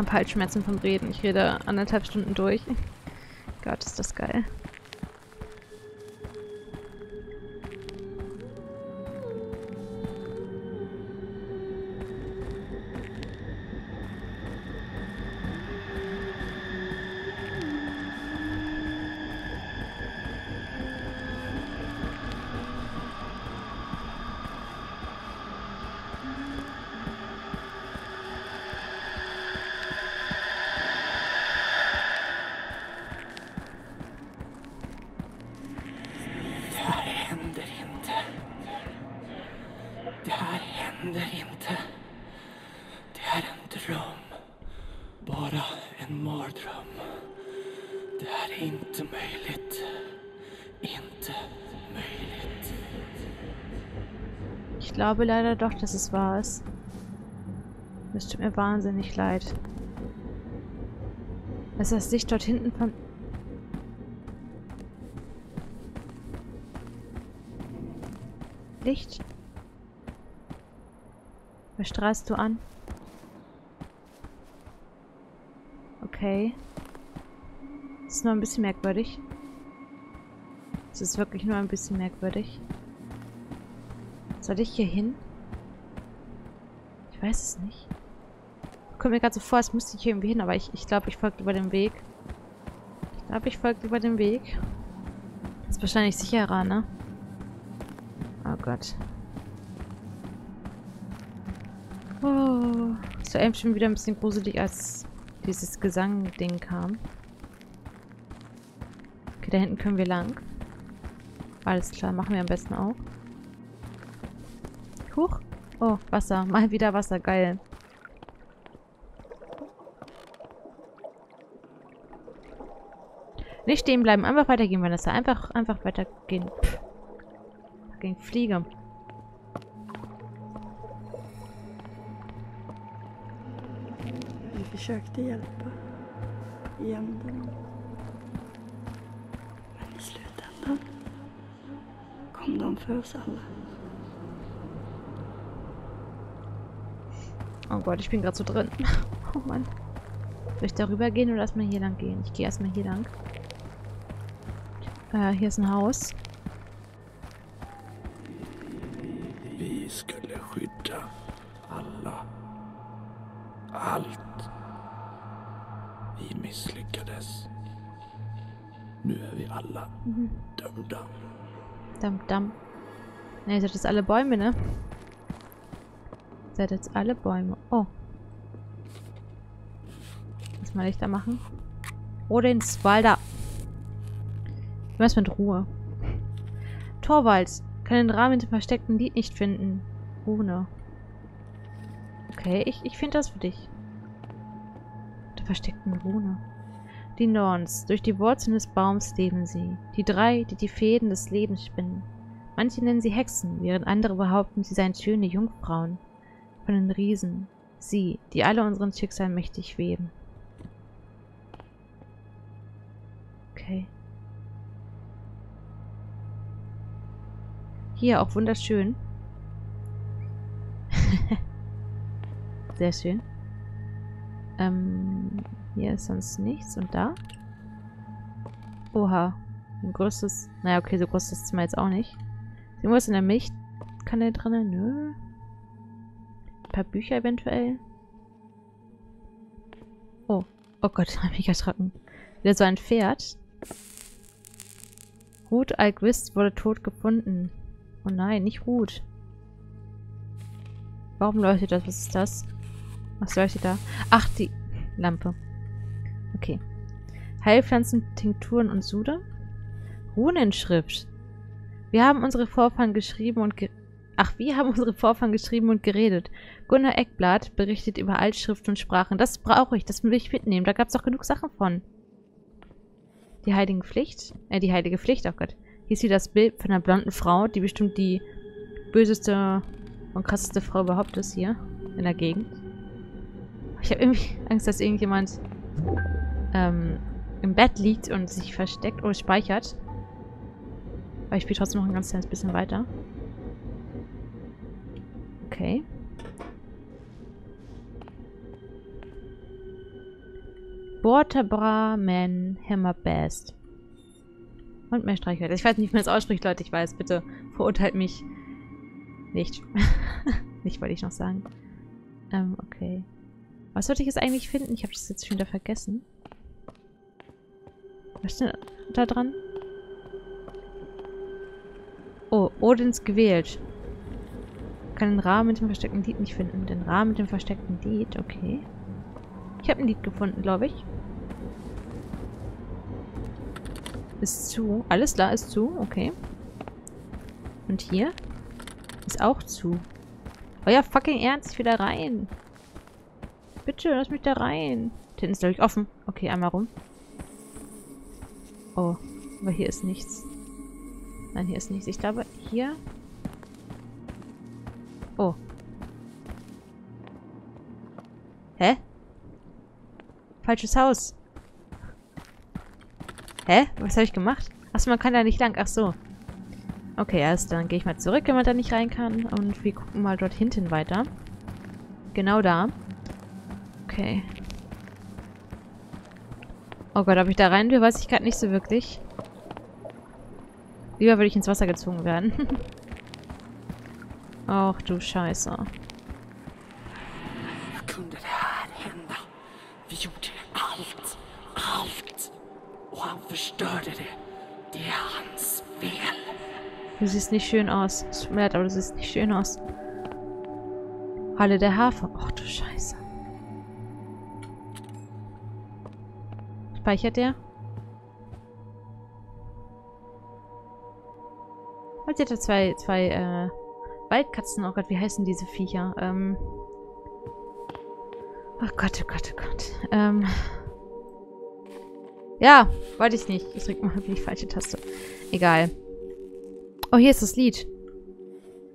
habe Halsschmerzen vom Reden. Ich rede anderthalb Stunden durch. Gott, ist das geil. Glaube leider doch, dass es wahr ist. Es tut mir wahnsinnig leid. Ist das Licht dort hinten von... Licht? Was strahlst du an? Okay. Das ist nur ein bisschen merkwürdig. Es ist wirklich nur ein bisschen merkwürdig. Soll ich hier hin? Ich weiß es nicht. Kommt mir gerade so vor, als müsste ich hier irgendwie hin, aber ich, ich glaube, ich folge über den Weg. Ich glaube, ich folge über den Weg. Ist wahrscheinlich sicherer, ne? Oh Gott. Oh. Es war eben schon wieder ein bisschen gruselig, als dieses Gesang-Ding kam. Okay, da hinten können wir lang. Alles klar, machen wir am besten auch. Huch. Oh, Wasser. Mal wieder Wasser. Geil. Nicht stehen bleiben. Einfach weitergehen, Vanessa. Einfach, einfach weitergehen. Fucking Fliege. Vi försökte hjälpa i änden. Men i slutändan kom de för oss alla. Oh Gott, ich bin gerade so drin. Oh Mann. Soll ich darüber gehen oder erstmal hier lang gehen? Ich gehe erstmal hier lang. Äh, hier ist ein Haus. Vi skulle skydda alla. Allt. Vi misslyckades. Nu är vi alla dömda. Dam, dam. Ne, ihr seid jetzt alle Bäume, ne? Seid jetzt alle Bäume. Oh. Lass mal Lichter machen. Oder ins Walder. Was mit Ruhe. Torvalds. Kann den Rahmen mit dem versteckten Lied nicht finden. Rune. Okay, ich, ich finde das für dich. Der versteckten Rune. Die Norns. Durch die Wurzeln des Baums leben sie. Die drei, die die Fäden des Lebens spinnen. Manche nennen sie Hexen, während andere behaupten, sie seien schöne Jungfrauen. Von den Riesen. Sie, die alle unseren Schicksal mächtig weben. Okay. Hier auch wunderschön. Sehr schön. Ähm, hier ist sonst nichts. Und da? Oha. Ein größtes... Naja, okay, so groß ist das Zimmer jetzt auch nicht. Irgendwas in der Milchkanne drin? Nö. Ein paar Bücher eventuell. Oh. Oh Gott, hab mich erschrocken. Wieder so ein Pferd. Ruth Alquist wurde tot gefunden. Oh nein, nicht Ruth. Warum leuchtet das? Was ist das? Was leuchtet da? Ach, die Lampe. Okay. Heilpflanzen, Tinkturen und Sude. Runenschrift. Wir haben unsere Vorfahren geschrieben und ge Ach, wir haben unsere Vorfahren geschrieben und geredet. Gunnar Eckblatt berichtet über Altschrift und Sprachen. Das brauche ich, das will ich mitnehmen. Da gab es doch genug Sachen von. Die heilige Pflicht? Äh, die heilige Pflicht, oh Gott. Hier ist wieder das Bild von einer blonden Frau, die bestimmt die böseste und krasseste Frau überhaupt ist hier in der Gegend. Ich habe irgendwie Angst, dass irgendjemand ähm, im Bett liegt und sich versteckt oder speichert. Aber ich spiele trotzdem noch ein ganz kleines bisschen weiter. Okay. Bortabra Man Hammer Best. Und mehr Streichwörter. Ich weiß nicht, wie man es ausspricht, Leute. Ich weiß, bitte verurteilt mich nicht. nicht, wollte ich noch sagen. Ähm, okay. Was sollte ich jetzt eigentlich finden? Ich habe das jetzt schon wieder vergessen. Was ist denn da dran? Oh, Odins gewählt. Kann den Rahmen mit dem versteckten Lied nicht finden. Den Rahmen mit dem versteckten Lied, okay. Ich habe ein Lied gefunden, glaube ich. Ist zu. Alles klar, ist zu. Okay. Und hier? Ist auch zu. Euer fucking Ernst, ich will da rein. Bitte, lass mich da rein. Hinten ist, glaube ich, offen. Okay, einmal rum. Oh, aber hier ist nichts. Nein, hier ist nichts. Ich glaube, hier... Oh. Hä? Falsches Haus. Hä? Was habe ich gemacht? Achso, man kann da nicht lang. Ach so. Okay, erst dann gehe ich mal zurück, wenn man da nicht rein kann. Und wir gucken mal dort hinten weiter. Genau da. Okay. Oh Gott, ob ich da rein will, weiß ich gerade nicht so wirklich. Lieber würde ich ins Wasser gezogen werden. Ach du Scheiße. Det är hans fel. Du siehst nicht schön aus. Es tut mir leid, aber du siehst nicht schön aus. Halle der Hafer. Ach du Scheiße. Speichert der? Sie hat da zwei, zwei, äh, Waldkatzen. Oh Gott, wie heißen diese Viecher? Ähm. Oh Gott, oh Gott, oh Gott. Ähm. Ja, wollte ich nicht. Ich drück mal die falsche Taste. Egal. Oh, hier ist das Lied.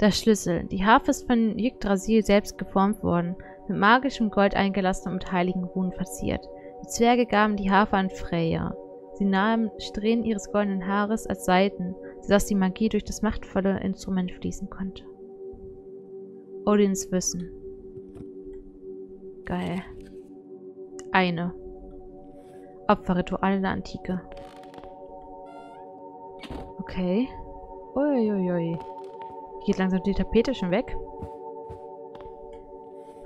Der Schlüssel. Die Harfe ist von Yggdrasil selbst geformt worden, mit magischem Gold eingelassen und mit heiligen Runen verziert. Die Zwerge gaben die Harfe an Freya. Sie nahmen Strähnen ihres goldenen Haares als Saiten, sodass die Magie durch das machtvolle Instrument fließen konnte. Odins Wissen. Geil. Eine. Opferrituale der Antike. Okay. Uiuiui. Geht langsam die Tapete schon weg.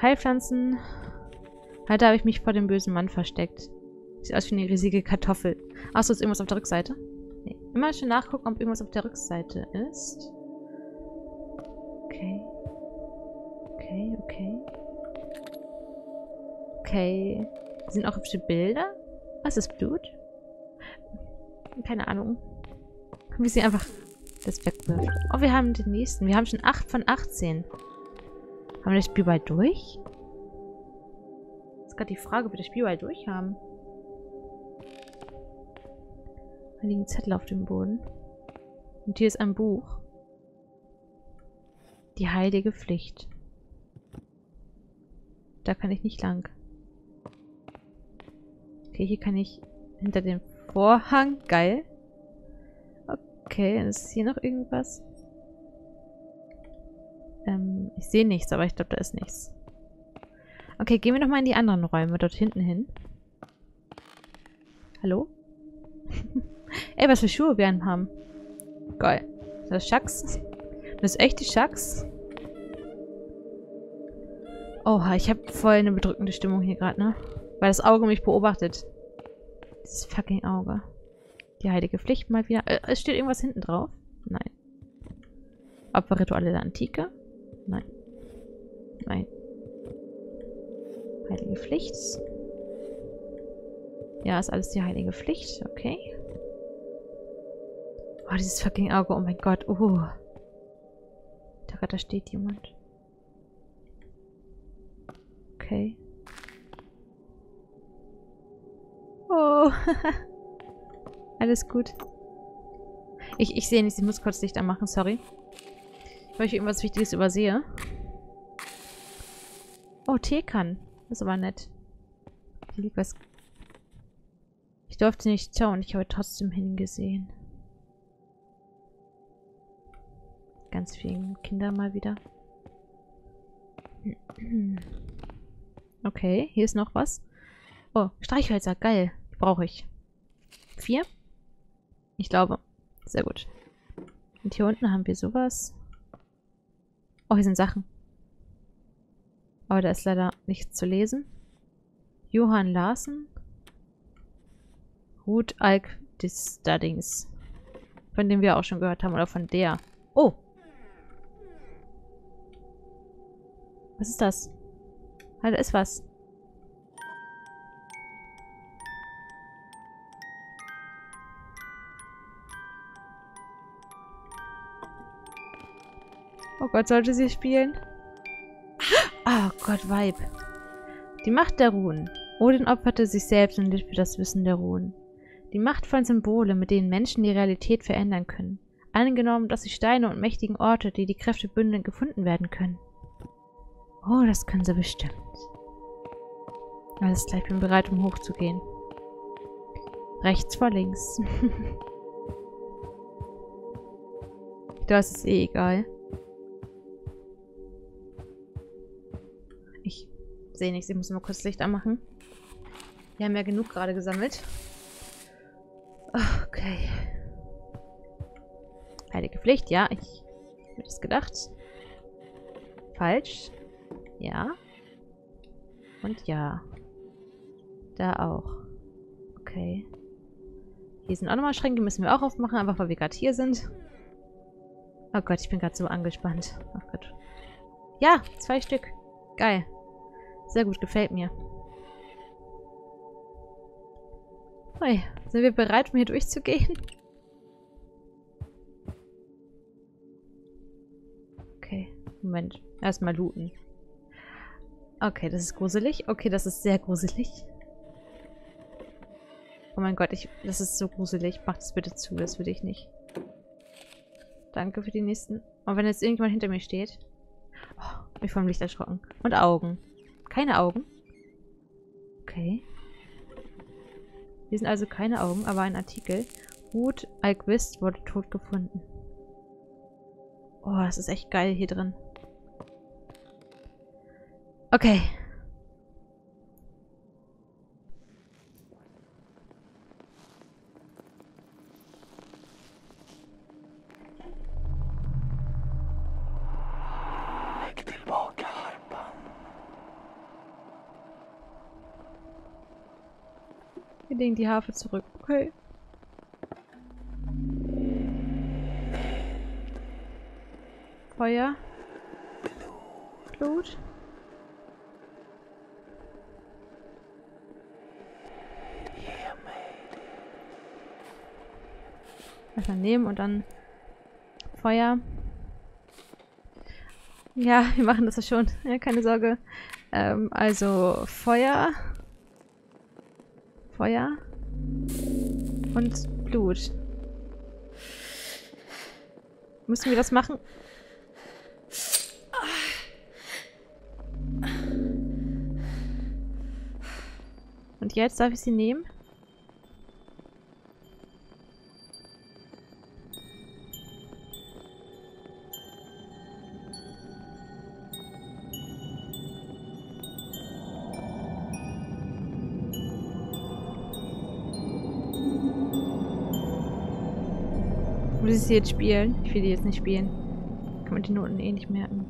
Heilpflanzen. Da habe ich mich vor dem bösen Mann versteckt. Sieht aus wie eine riesige Kartoffel. Achso, ist irgendwas auf der Rückseite? Nee. Immer schön nachgucken, ob irgendwas auf der Rückseite ist. Okay. Okay, okay. Okay. Sind auch hübsche Bilder? Was ist Blut? Keine Ahnung. Wie sie einfach das wegwirft. Oh, wir haben den nächsten. Wir haben schon 8 von 18. Haben wir das Spiel bald durch? Ist gerade die Frage, ob wir das Spiel bald durch haben. Da liegen Zettel auf dem Boden. Und hier ist ein Buch. Die heilige Pflicht. Da kann ich nicht lang. Okay, hier kann ich hinter dem Vorhang. Geil. Okay, ist hier noch irgendwas? Ähm, ich sehe nichts, aber ich glaube, da ist nichts. Okay, gehen wir nochmal in die anderen Räume dort hinten hin. Hallo? Ey, was für Schuhe wir haben. Geil. Ist das Schacks? Das ist echte Schacks? Oha, ich habe voll eine bedrückende Stimmung hier gerade, ne? Weil das Auge mich beobachtet. Dieses fucking Auge. Die heilige Pflicht mal wieder. Äh, es steht irgendwas hinten drauf? Nein. Opferrituale der Antike? Nein. Nein. Heilige Pflicht. Ja, ist alles die heilige Pflicht. Okay. Oh, dieses fucking Auge. Oh mein Gott. Uh. Da, da steht jemand. Okay. Oh. Alles gut. Ich, ich sehe nichts. Ich muss kurz Licht anmachen. Sorry. Weil ich irgendwas Wichtiges übersehe. Oh, Teekann. Das ist aber nett. Hier liegt was. Ich durfte nicht schauen. Ich habe trotzdem hingesehen. Ganz vielen Kinder mal wieder. Okay, hier ist noch was. Oh, Streichhölzer, geil. Brauche ich. Vier? Ich glaube. Sehr gut. Und hier unten haben wir sowas. Oh, hier sind Sachen. Aber da ist leider nichts zu lesen. Johann Larsen. Ruth Alk des Studdings. Von dem wir auch schon gehört haben. Oder von der. Oh! Was ist das? Ah, da ist was. Gott, sollte sie spielen? Oh Gott, Weib. Die Macht der Runen. Odin opferte sich selbst und litt für das Wissen der Runen. Die machtvollen Symbole, mit denen Menschen die Realität verändern können. Angenommen, dass die Steine und mächtigen Orte, die die Kräfte bündeln, gefunden werden können. Oh, das können sie bestimmt. Alles klar, ich bin bereit, um hochzugehen. Rechts vor links. das ist eh egal. Sehe nichts, ich muss mal kurz Licht anmachen. Wir haben ja genug gerade gesammelt. Okay. Heilige Pflicht, ja, ich hätte es gedacht. Falsch. Ja. Und ja. Da auch. Okay. Hier sind auch nochmal Schränke, müssen wir auch aufmachen, einfach weil wir gerade hier sind. Oh Gott, ich bin gerade so angespannt. Oh Gott. Ja, zwei Stück. Geil. Sehr gut, gefällt mir. Ui, sind wir bereit, um hier durchzugehen? Okay, Moment. Erstmal looten. Okay, das ist gruselig. Okay, das ist sehr gruselig. Oh mein Gott, ich, das ist so gruselig. Mach das bitte zu, das würde ich nicht. Danke für die nächsten. Und wenn jetzt irgendjemand hinter mir steht. Oh, mich vom Licht erschrocken. Und Augen. Keine Augen. Okay. Hier sind also keine Augen, aber ein Artikel. Ruth Alquist wurde tot gefunden. Oh, das ist echt geil hier drin. Okay. Die Harfe zurück. Okay. Feuer. Blut. Erstmal nehmen und dann Feuer. Ja, wir machen das ja schon. Ja, keine Sorge. Ähm, also Feuer. Feuer. Und Blut. Müssen wir das machen? Und jetzt darf ich sie nehmen? Sie jetzt spielen? Ich will die jetzt nicht spielen. Kann man die Noten eh nicht merken.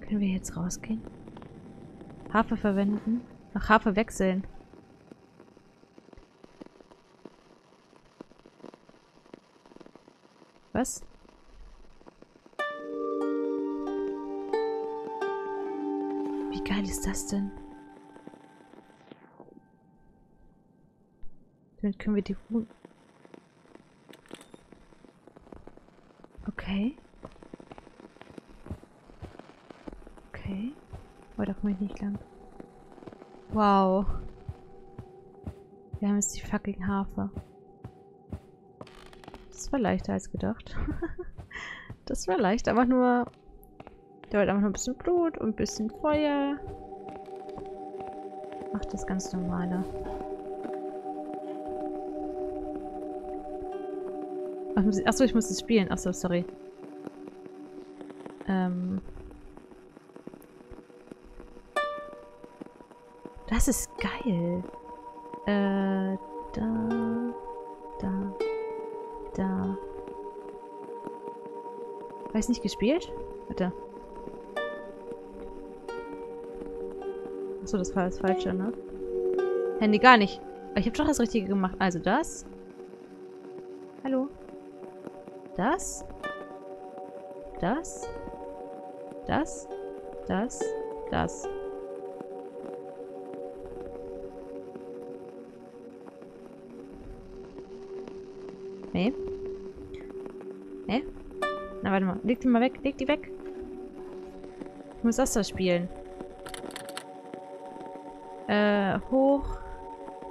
Können wir jetzt rausgehen? Harfe verwenden? Ach, Harfe wechseln. Was? Wie geil ist das denn? Damit können wir die Ruhen... Okay. Okay. Oh, da komme ich nicht lang. Wow. Wir haben jetzt die fucking Harfe. Das war leichter als gedacht. das war leicht. Einfach nur... Da wird einfach nur ein bisschen Blut und ein bisschen Feuer. Ach, das ganz normale. Achso, ich muss es spielen. Achso, sorry. Ähm. Das ist geil. Äh, da, da, da. Weiß nicht gespielt? Warte. Achso, das war das Falsche, ne? Handy gar nicht. Ich habe doch das Richtige gemacht. Also das. Das. Das. Das. Das. Das. Nee. Nee. Na, warte mal. Leg die mal weg. Leg die weg. Ich muss das da spielen. Äh, hoch.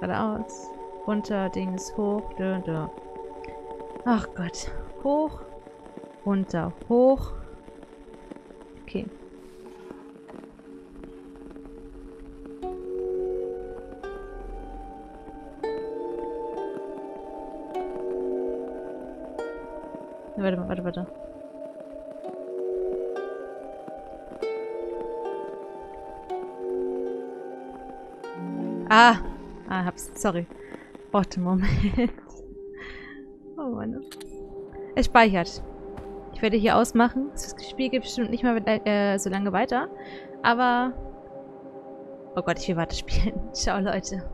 Geradeaus. Runter, Dings, hoch. Da, da. Ach Gott. Hoch. Runter. Hoch. Okay. Ja, warte warte, warte. Ah! Ah, hab's. Sorry. Warte, Moment. Es speichert. Ich werde hier ausmachen. Das Spiel geht bestimmt nicht mal äh, so lange weiter. Aber... Oh Gott, ich will weiter spielen. Ciao, Leute.